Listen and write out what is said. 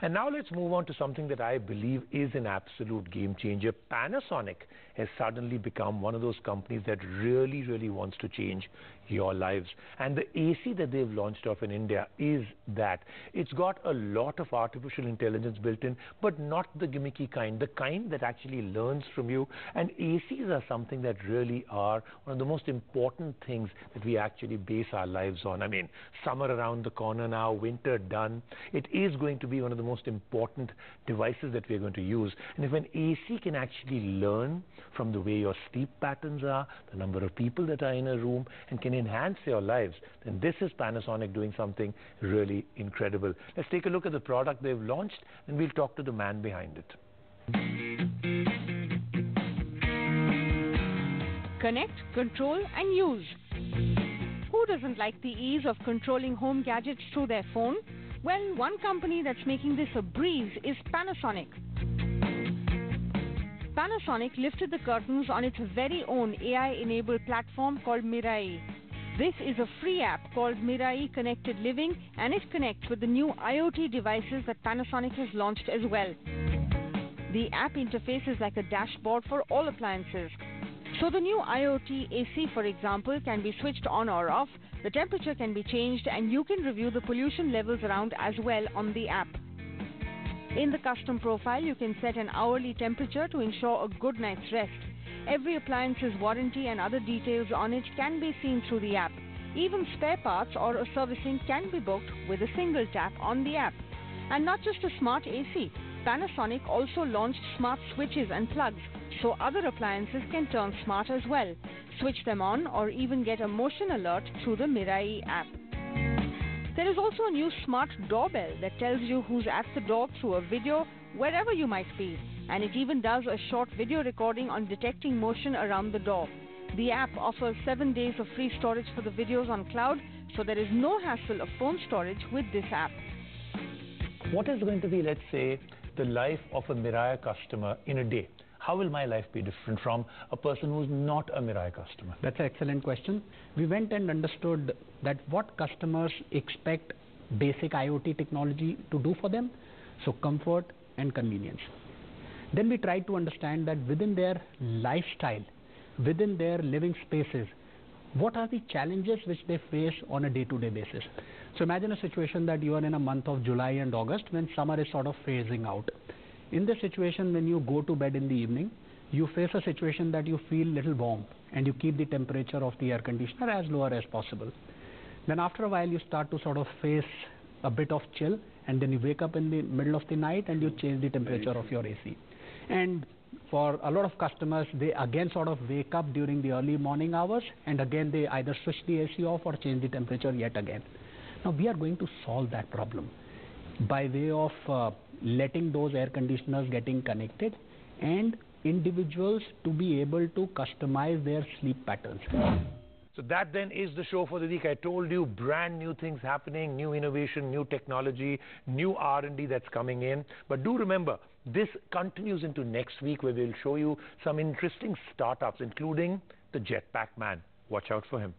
And now let's move on to something that I believe is an absolute game changer. Panasonic has suddenly become one of those companies that really, really wants to change your lives. And the AC that they've launched off in India is that. It's got a lot of artificial intelligence built in, but not the gimmicky kind, the kind that actually learns from you. And ACs are something that really are one of the most important things that we actually base our lives on. I mean, summer around the corner now, winter done. It is going to be one of the most important devices that we're going to use. And if an AC can actually learn from the way your sleep patterns are, the number of people that are in a room, and can enhance your lives, then this is Panasonic doing something really incredible. Let's take a look at the product they've launched, and we'll talk to the man behind it. Connect, control, and use. Who doesn't like the ease of controlling home gadgets through their phone? Well, one company that's making this a breeze is Panasonic. Panasonic lifted the curtains on its very own AI-enabled platform called MirAIe. This is a free app called MirAIe Connected Living and it connects with the new IoT devices that Panasonic has launched as well. The app interface is like a dashboard for all appliances. So the new IoT AC, for example, can be switched on or off, the temperature can be changed and you can review the pollution levels around as well on the app. In the custom profile, you can set an hourly temperature to ensure a good night's rest. Every appliance's warranty and other details on it can be seen through the app. Even spare parts or a servicing can be booked with a single tap on the app. And not just a smart AC, Panasonic also launched smart switches and plugs, so other appliances can turn smart as well. Switch them on or even get a motion alert through the MirAIe app. There is also a new smart doorbell that tells you who's at the door through a video wherever you might be. And it even does a short video recording on detecting motion around the door. The app offers 7 days of free storage for the videos on cloud, so there is no hassle of phone storage with this app. What is going to be, let's say, the life of a MirAIe customer in a day? How will my life be different from a person who's not a MirAIe customer? That's an excellent question. We went and understood that what customers expect basic IoT technology to do for them, so comfort and convenience. Then we tried to understand that within their lifestyle, within their living spaces, what are the challenges which they face on a day-to-day basis. So imagine a situation that you are in a month of July and August when summer is sort of phasing out. In this situation, when you go to bed in the evening, you face a situation that you feel little warm and you keep the temperature of the air conditioner as lower as possible. Then after a while, you start to sort of face a bit of chill and then you wake up in the middle of the night and you change the temperature of your AC. And for a lot of customers, they again sort of wake up during the early morning hours and again they either switch the AC off or change the temperature yet again. Now we are going to solve that problem by way of uh, letting those air conditioners getting connected and individuals to be able to customize their sleep patterns. So that then is the show for the week. I told you brand new things happening, new innovation, new technology, new R&D that's coming in. But do remember, this continues into next week where we'll show you some interesting startups, including the Jetpack Man. Watch out for him.